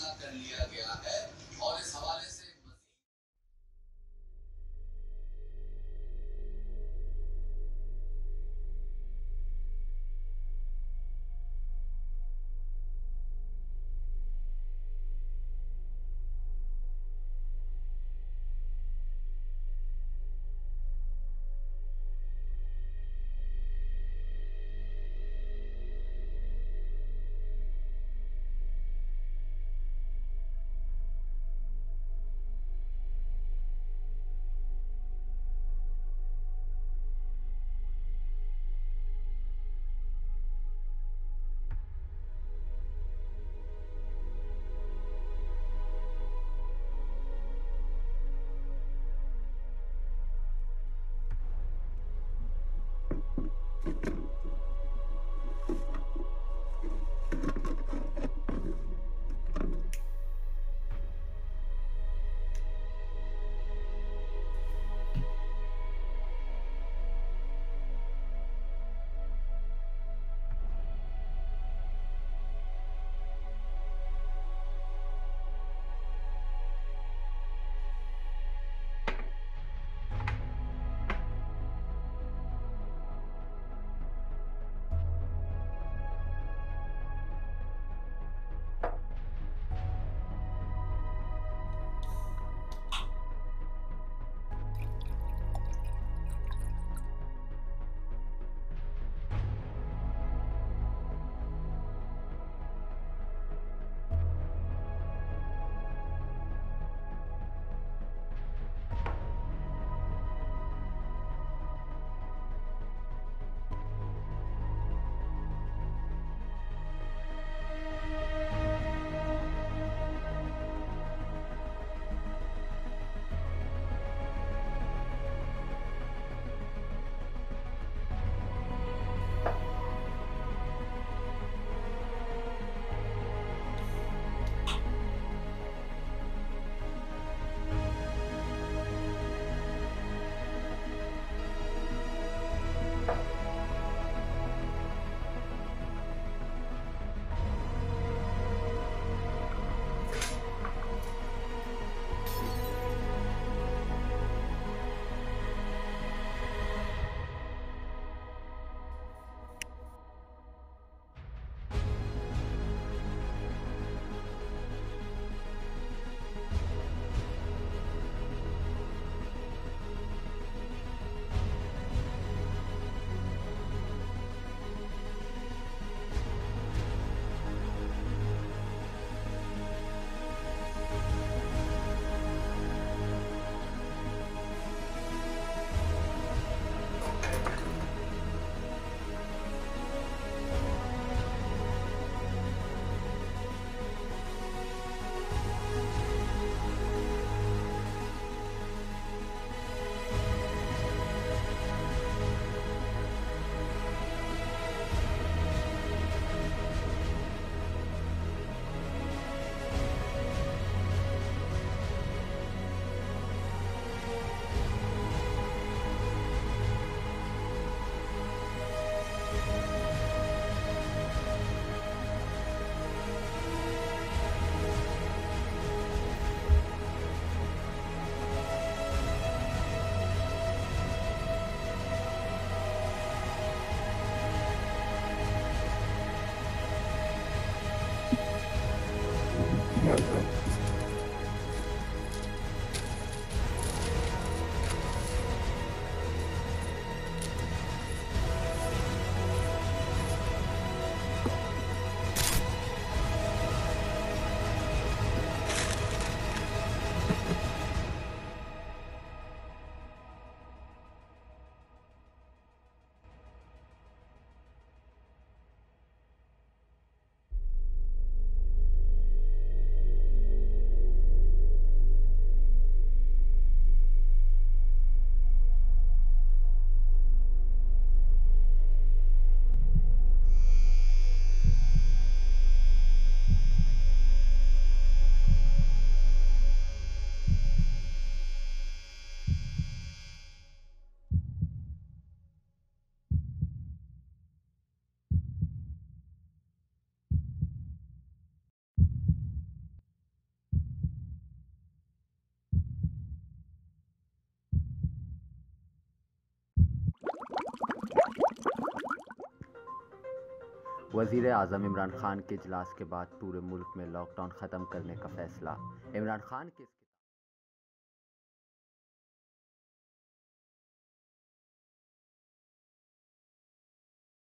بڑھانے کا فیصلہ Thank. وزیر اعظم عمران خان کے اجلاس کے بعد پورے ملک میں لاک ڈاؤن ختم کرنے کا فیصلہ۔ عمران خان کے